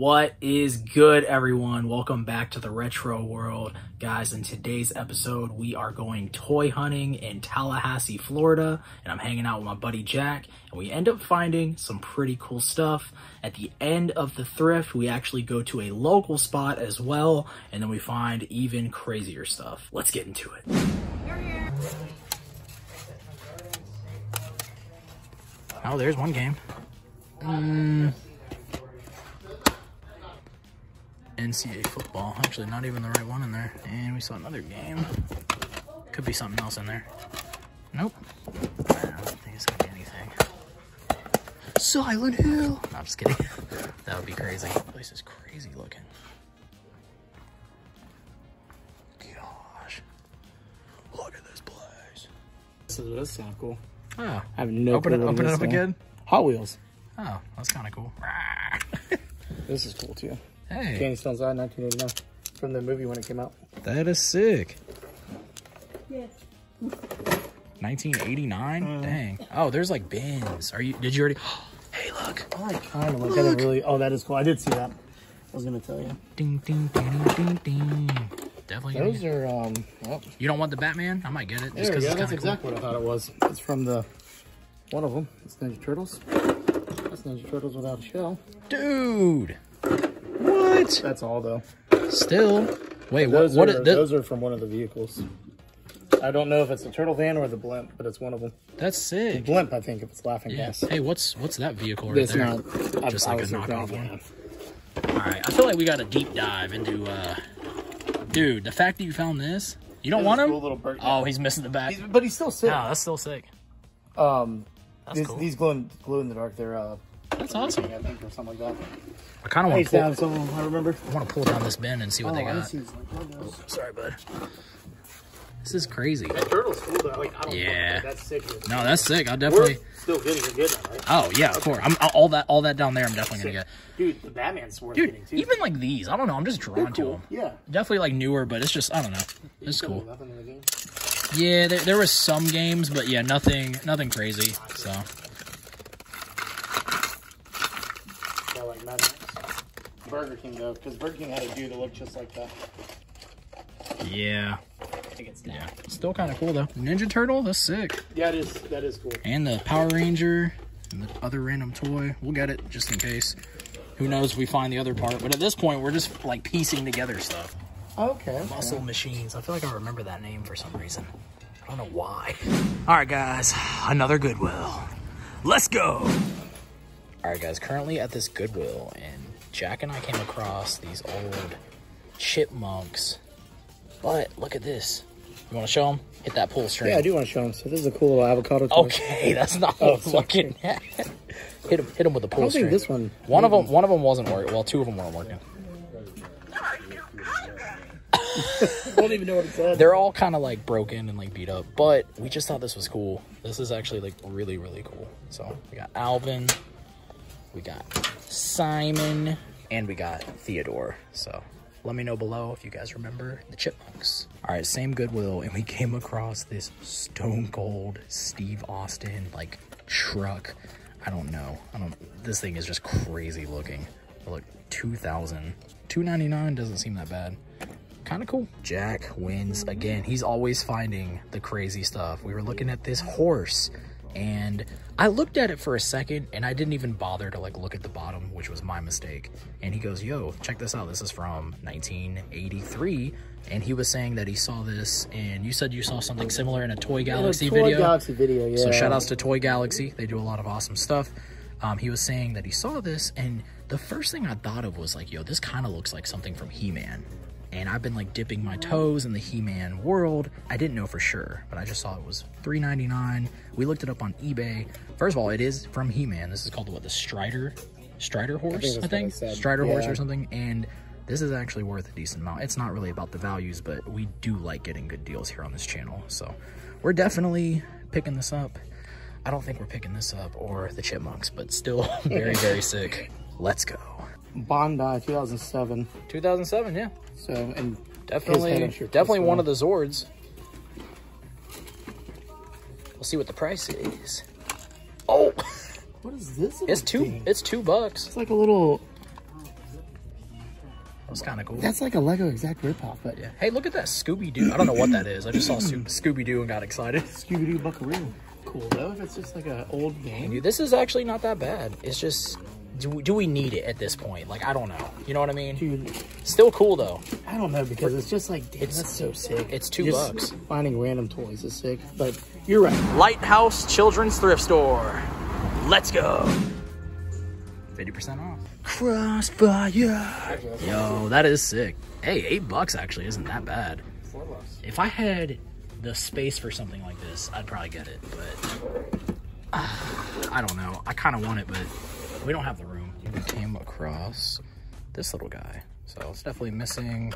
What is good, everyone? Welcome back to the retro world. Guys, in today's episode, we are going toy hunting in Tallahassee, Florida, and I'm hanging out with my buddy Jack, and we end up finding some pretty cool stuff. At the end of the thrift, we actually go to a local spot as well, and then we find even crazier stuff. Let's get into it. Oh, there's one game. Mm. NCAA football. Actually, not even the right one in there. And we saw another game. Could be something else in there. Nope. I don't think it's gonna be anything. Silent Hill. No, I'm just kidding. that would be crazy. This place is crazy looking. Gosh. Look at this place. This is this sound cool. Oh, I have no open it, clue open it up again. Hot Wheels. Oh, that's kind of cool. This is cool too. Hey, Candy Stones Eye 1989 from the movie when it came out. that is sick. Yes. 1989. Mm. Dang. Oh, there's like bins. Are you? Did you already? hey, look. I kind of look at it really. Oh, that is cool. I did see that. I was gonna tell you. Ding, ding, ding, ding, ding. Definitely. Gonna Those are um. Well, you don't want the Batman? I might get it. Just there we because go. it's That's kind of cool. exactly what I thought it was. It's from the one of them. It's Ninja Turtles. That's Ninja Turtles without a shell. Dude. What? That's all though. Still. Wait. Those What? are is this? those are from one of the vehicles. I don't know if it's the turtle van or the blimp, but it's one of them. That's sick. Blimp, I think, if it's laughing Yeah. gas. Hey, what's what's that vehicle right It's there? not. Just I like a knockoff one? All right. I feel like we got a deep dive into. uh Dude, the fact that you found this, you don't want is him? cool little bird- Oh, he's missing the back. He's- but he's still sick. No, that's still sick. Um, That's these, cool. these glow in, glow in the dark. They're uh, That's awesome. I think or something like that. I kind of want to to pull. have some. of them, I remember. I want to pull down this bin and see what they Oh, I got. see some. Sorry, bud. This is crazy. That turtle's cool though. Like I don't Yeah. that's sick. No, that's sick. I'll We're definitely. still getting a good one, right? Oh yeah, of course. I'm all that all that down there. I'm definitely gonna Sick. get. Dude, the Batman's worth Dude, getting too. even like these, I don't know. I'm just drawn They're to them. Yeah. Definitely like newer, but it's just I don't know. It's cool. Nothing in the game. Yeah, there, there was some games, but yeah, nothing nothing crazy. So Yeah, like Mad Max. Burger King though, because Burger King had a dude that looked just like that. yeah, I think it's yeah, still kind of cool though. Ninja Turtle, that's sick. Yeah, it is. That is cool. And the Power Ranger and the other random toy. We'll get it just in case. Who knows if we find the other part. But at this point, we're just like piecing together stuff. Okay. okay. Muscle Machines. I feel like I remember that name for some reason. I don't know why. All right, guys. Another Goodwill. Let's go. All right, guys. Currently at this Goodwill, and Jack and I came across these old chipmunks. But look at this. You want to show them? Hit that pull string. Yeah, I do want to show them. So this is a cool little avocado toy. Okay, that's not Oh, what I'm looking at. hit him, hit him with the I pull don't string. think this one. One of them, mm. one of them wasn't working. Well, two of them weren't working. I don't even know what it said. They're all kind of like broken and like beat up, but we just thought this was cool. This is actually like really, really cool. So we got Alvin, we got Simon, and we got Theodore. So let me know below if you guys remember the Chipmunks. All right, same Goodwill, and we came across this stone cold Steve Austin like truck. I don't know. I don't. This thing is just crazy looking. But look, 2000 299 doesn't seem that bad kind of cool. Jack wins again. He's always finding the crazy stuff. We were looking at this horse and I looked at it for a second and I didn't even bother to like look at the bottom, which was my mistake. And he goes, yo, check this out. This is from 1983. And he was saying that he saw this and you said you saw something similar in a Toy Galaxy Toy video. Galaxy video, yeah. So shout outs to Toy Galaxy. They do a lot of awesome stuff. Um, he was saying that he saw this, and the first thing I thought of was like, yo, this kind of looks like something from He-Man. And I've been like dipping my toes in the He-Man world. I didn't know for sure, but I just saw it was $3.99. We looked it up on eBay. First of all, it is from He-Man. This is called what the Stridor, Stridor horse, I think. I said. Stridor horse or something. And this is actually worth a decent amount. It's not really about the values, but we do like getting good deals here on this channel. So we're definitely picking this up. I don't think we're picking this up or the chipmunks, but still very, very sick. Let's go. Bandai 2007. 2007, yeah. So and Definitely, definitely one of the Zords. We'll see what the price is. Oh, what is this? it's two. thing? It's two bucks. It's like a little. was kind of cool. That's like a Lego exact ripoff, but yeah. Hey, look at that Scooby Doo. I don't know what that is. I just saw Scooby Doo and got excited. Scooby Doo Buckaroo. Cool though. If it's just like an old game. Dude, this is actually not that bad. It's just, do we, do we need it at this point? Like, I don't know. You know what I mean? Dude, Still cool though. I don't know because it's just like damn, that's so sick. it's two Just bucks. Finding random toys is sick, but you're right. Lighthouse Children's Thrift Store. Let's go. 50% off. Crossfire. Yo, that is sick. Hey, eight bucks actually isn't that bad. Four bucks. If I had the space for something like this, I'd probably get it, but uh, I don't know. I kind of want it, but we don't have the room. We came across this little guy, so it's definitely missing,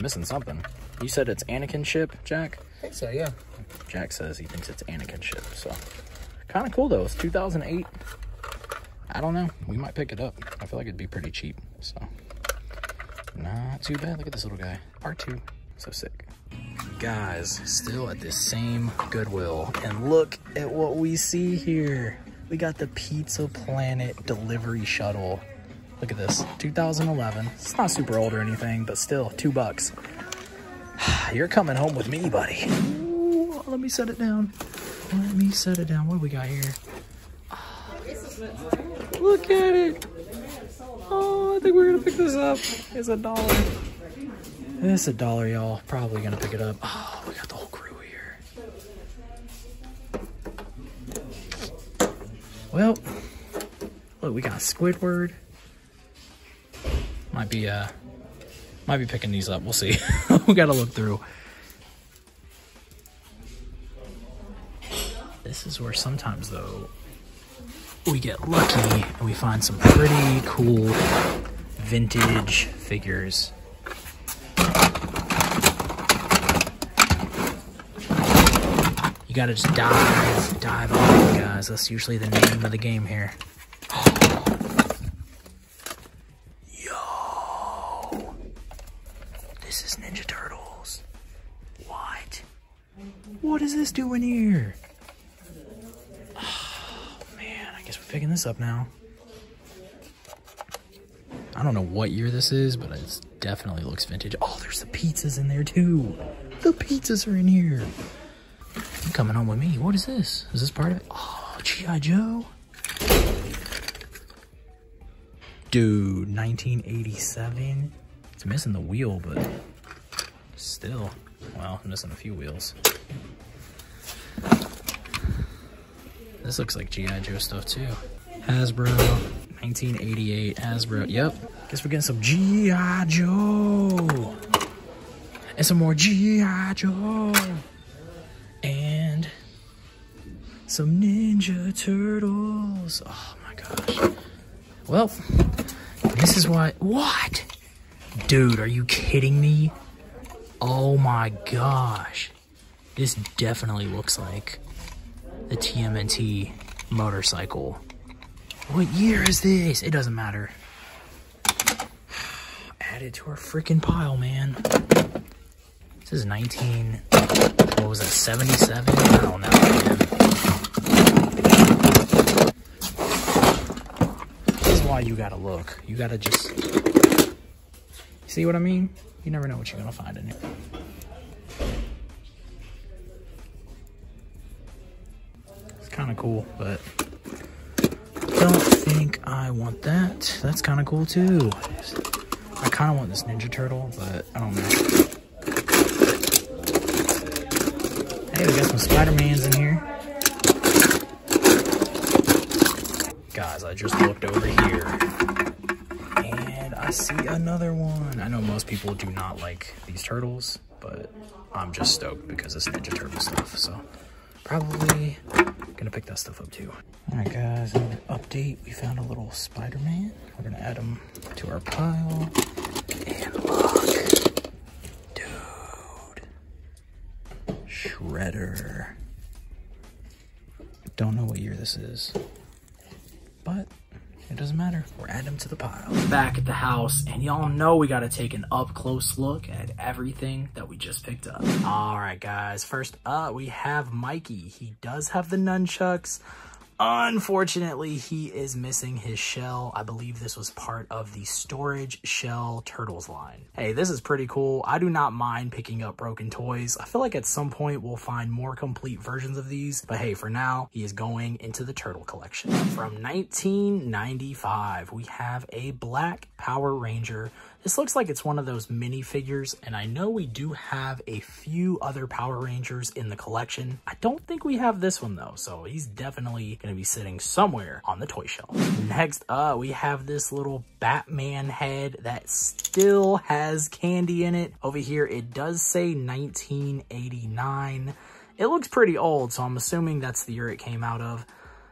missing something. You said it's Anakin ship, Jack? I think so, yeah. Jack says he thinks it's Anakin ship, so kind of cool though. It's 2008. I don't know. We might pick it up. I feel like it'd be pretty cheap, so not too bad. Look at this little guy. R2, so sick. Guys, still at this same Goodwill, and look at what we see here. We got the Pizza Planet delivery shuttle. Look at this, 2011. It's not super old or anything, but still, two bucks. You're coming home with me, buddy. Ooh, let me set it down. Let me set it down. What do we got here? Look at it. Oh, I think we're gonna pick this up. It's a dollar. It's a dollar, y'all. Probably gonna pick it up. Oh, we got the whole crew here. Well, look, we got Squidward. Might be uh might be picking these up. We'll see. we gotta look through. This is where sometimes though we get lucky and we find some pretty cool vintage figures. You gotta just dive, dive on, guys. That's usually the name of the game here. Yo, this is Ninja Turtles. What? What is this doing here? Man, I guess we're picking this up now. I don't know what year this is, but it definitely looks vintage. Oh, there's the pizzas in there too. The pizzas are in here. You're coming home with me. What is this? Is this part of it? Oh, G.I. Joe. Dude, 1987. It's missing the wheel, but still. Well, missing a few wheels. This looks like G.I. Joe stuff too. Hasbro, 1988 Hasbro. Yep. Guess we're getting some G.I. Joe. And some more G.I. Joe. Some Ninja Turtles. Oh my gosh. Well, this is why. What? Dude, are you kidding me? Oh my gosh. This definitely looks like the TMNT motorcycle. What year is this? It doesn't matter. Add it to our freaking pile, man. This is 19. What was that? 77? I don't know, man. This is why you gotta look. You gotta just. See what I mean? You never know what you're gonna find in here. It's kind of cool, but don't think I want that. That's kind of cool too. I kind of want this Ninja Turtle, but I don't know. Hey, we got some Spider-Mans in here. Guys, I just looked over here. And I see another one. I know most people do not like these turtles, but I'm just stoked because it's Ninja Turtle stuff. So probably gonna pick that stuff up too. All right, guys, an update. We found a little Spider-Man. We're gonna add him to our pile. And look, dude, Shredder. Don't know what year this is, but it doesn't matter. We're adding them to the pile. Back at the house, and y'all know we gotta take an up close look at everything that we just picked up. All right, guys. First up, we have Mikey. He does have the nunchucks. Unfortunately, he is missing his shell. I believe this was part of the storage shell turtles line. Hey, this is pretty cool. I do not mind picking up broken toys. I feel like at some point we'll find more complete versions of these, but hey, for now, he is going into the turtle collection. From 1995, we have a black Power Ranger this looks like it's one of those minifigures, and I know we do have a few other Power Rangers in the collection. I don't think we have this one though, so he's definitely to be sitting somewhere on the toy shelf. Next up, we have this little Batman head that still has candy in it. Over here, it does say 1989. It looks pretty old, so I'm assuming that's the year it came out of.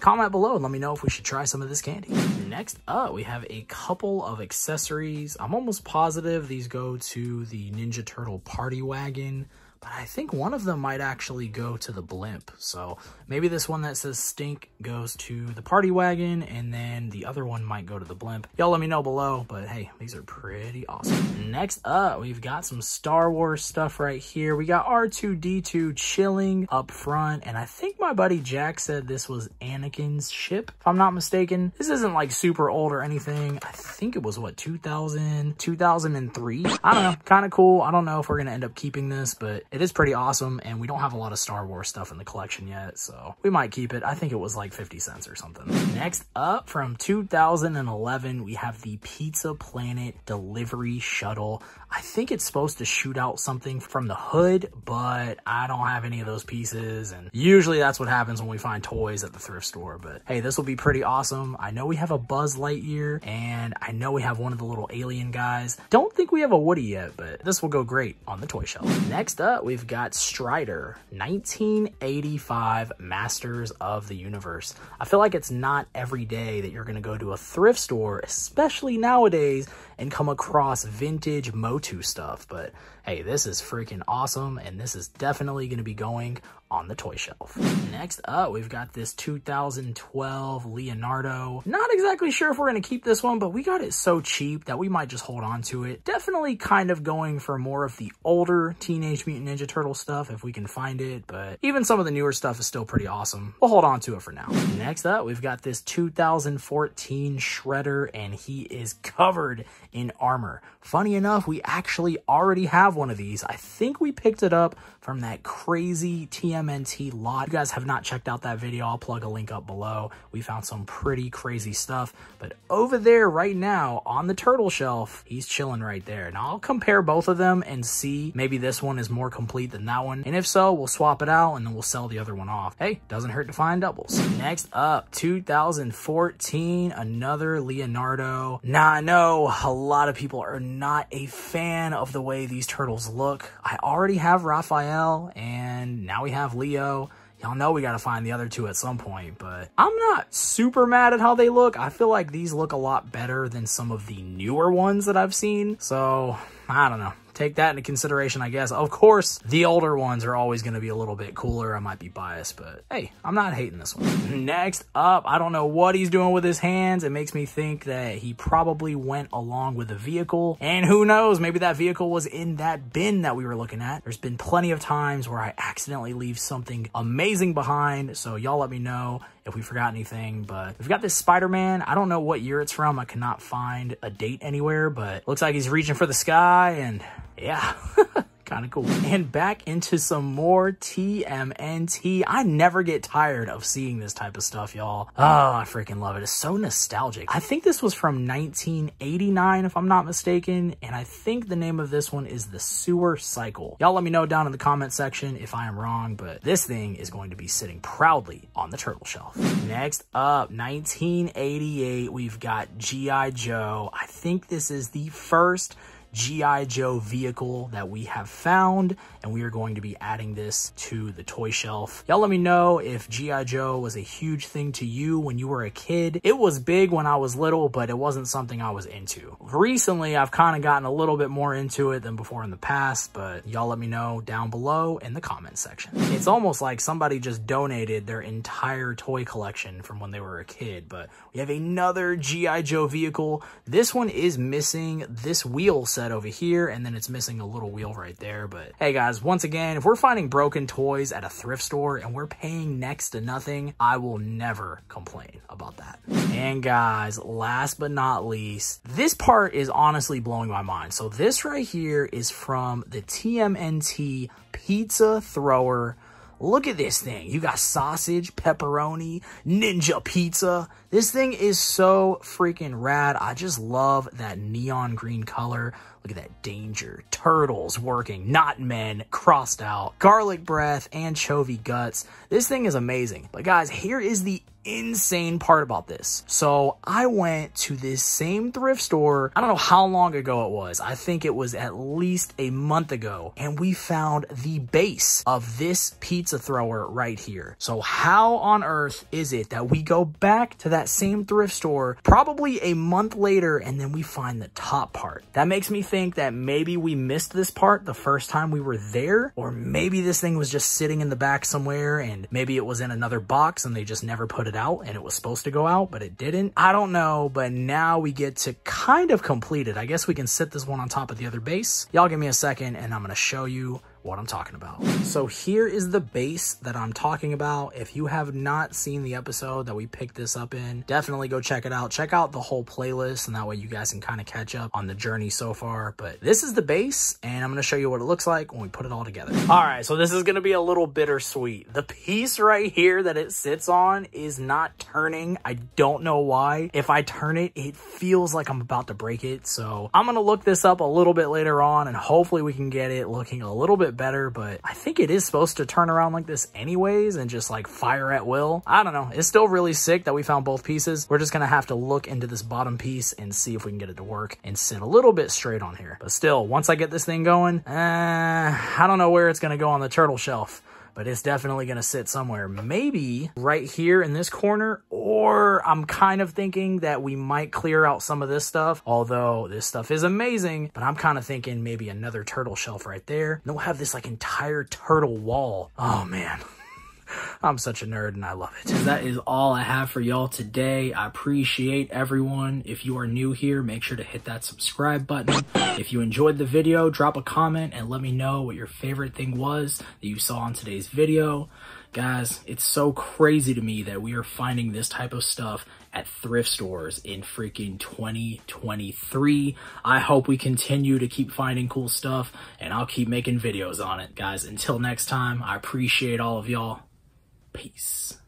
Comment below and let me know if we should try some of this candy. Next up, we have a couple of accessories. I'm almost positive these go to the Ninja Turtle Party Wagon but I think one of them might actually go to the blimp. So maybe this one that says stink goes to the party wagon and then the other one might go to the blimp. Y'all let me know below, but hey, these are pretty awesome. Next up, we've got some Star Wars stuff right here. We got R2-D2 chilling up front, and I think my buddy Jack said this was Anakin's ship, if I'm not mistaken. This isn't like super old or anything. I think it was what, 2000, 2003? I don't know, kind of cool. I don't know if we're gonna end up keeping this, but it is pretty awesome, and we don't have a lot of Star Wars stuff in the collection yet, so we might keep it. I think it was like 50 cents or something. Next up, from 2011, we have the Pizza Planet Delivery Shuttle. I think it's supposed to shoot out something from the hood, but I don't have any of those pieces, and usually that's what happens when we find toys at the thrift store, but hey, this will be pretty awesome. I know we have a Buzz Lightyear, and I know we have one of the little alien guys. Don't think we have a Woody yet, but this will go great on the toy shelf. Next up, we've got Stridor, 1985 Masters of the Universe. I feel like it's not every day that you're going to go to a thrift store, especially nowadays, and come across vintage Motu stuff. But hey, this is freaking awesome, and this is definitely going to be going on the toy shelf. Next up, we've got this 2012 Leonardo. Not exactly sure if we're going to keep this one, but we got it so cheap that we might just hold on to it. Definitely kind of going for more of the older Teenage Mutant Ninja Turtle stuff if we can find it, but even some of the newer stuff is still pretty awesome. We'll hold on to it for now. Next up, we've got this 2014 Shredder, and he is covered in armor. Funny enough, we actually already have one of these. I think we picked it up from that crazy TMNT lot. If you guys have not checked out that video, I'll plug a link up below. We found some pretty crazy stuff. But over there right now on the turtle shelf, he's chilling right there. Now I'll compare both of them and see maybe this one is more complete than that one. And if so, we'll swap it out and then we'll sell the other one off. Hey, doesn't hurt to find doubles. Next up, 2014, another Leonardo. Now I know a lot of people are not a fan of the way these turtles look. I already have Raphael and now we have Leo. Y'all know we got to find the other two at some point, but I'm not super mad at how they look. I feel like these look a lot better than some of the newer ones that I've seen. So I don't know take that into consideration, I guess. Of course, the older ones are always going to be a little bit cooler. I might be biased, but hey, I'm not hating this one. Next up, I don't know what he's doing with his hands. It makes me think that he probably went along with the vehicle. And who knows, maybe that vehicle was in that bin that we were looking at. There's been plenty of times where I accidentally leave something amazing behind. So y'all let me know if we forgot anything. But we've got this Spider-Man. I don't know what year it's from. I cannot find a date anywhere, but looks like he's reaching for the sky and yeah. kind of cool. And back into some more TMNT. I never get tired of seeing this type of stuff, y'all. Oh, I freaking love it. It's so nostalgic. I think this was from 1989, if I'm not mistaken, and I think the name of this one is the Sewer Cycle. Y'all let me know down in the comment section if I am wrong, but this thing is going to be sitting proudly on the turtle shelf. Next up, 1988, we've got G.I. Joe. I think this is the first G.I. Joe vehicle that we have found, and we are going to be adding this to the toy shelf. Y'all let me know if G.I. Joe was a huge thing to you when you were a kid. It was big when I was little, but it wasn't something I was into. Recently, I've kind of gotten a little bit more into it than before in the past, but y'all let me know down below in the comment section. It's almost like somebody just donated their entire toy collection from when they were a kid, but we have another G.I. Joe vehicle. This one is missing this wheel set set over here, and then it's missing a little wheel right there. But hey guys, once again, if we're finding broken toys at a thrift store and we're paying next to nothing, I will never complain about that. And guys, last but not least, this part is honestly blowing my mind. So this right here is from the TMNT Pizza Thrower Look at this thing. You got sausage, pepperoni, ninja pizza. This thing is so freaking rad. I just love that neon green color. Look at that danger. Turtles working, not men, crossed out. Garlic breath, anchovy guts. This thing is amazing. But guys, here is the insane part about this. So I went to this same thrift store. I don't know how long ago it was. I think it was at least a month ago. And we found the base of this pizza thrower right here. So how on earth is it that we go back to that same thrift store probably a month later and then we find the top part? That makes me think that maybe we missed this part the first time we were there. Or maybe this thing was just sitting in the back somewhere and maybe it was in another box and they just never put it it out and it was supposed to go out, but it didn't. I don't know, but now we get to kind of complete it. I guess we can sit this one on top of the other base. Y'all give me a second and I'm to show you what I'm talking about. So here is the base that I'm talking about. If you have not seen the episode that we picked this up in, definitely go check it out. Check out the whole playlist and that way you guys can kind of catch up on the journey so far. But this is the base and I'm going to show you what it looks like when we put it all together. All right, so this is going to be a little bittersweet. The piece right here that it sits on is not turning. I don't know why. If I turn it, it feels like I'm about to break it. So I'm going to look this up a little bit later on and hopefully we can get it looking a little better, but I think it is supposed to turn around like this anyways and just like fire at will. I don't know. It's still really sick that we found both pieces. We're just going to have to look into this bottom piece and see if we can get it to work and sit a little bit straight on here. But still, once I get this thing going, uh, I don't know where it's going to go on the turtle shelf but it's definitely going to sit somewhere. Maybe right here in this corner, or I'm kind of thinking that we might clear out some of this stuff, although this stuff is amazing, but I'm kind of thinking maybe another turtle shelf right there. And we'll have this like entire turtle wall. Oh man. I'm such a nerd and I love it. That is all I have for y'all today. I appreciate everyone. If you are new here, make sure to hit that subscribe button. If you enjoyed the video, drop a comment and let me know what your favorite thing was that you saw in today's video. Guys, it's so crazy to me that we are finding this type of stuff at thrift stores in freaking 2023. I hope we continue to keep finding cool stuff and I'll keep making videos on it. Guys, until next time, I appreciate all of y'all. Peace.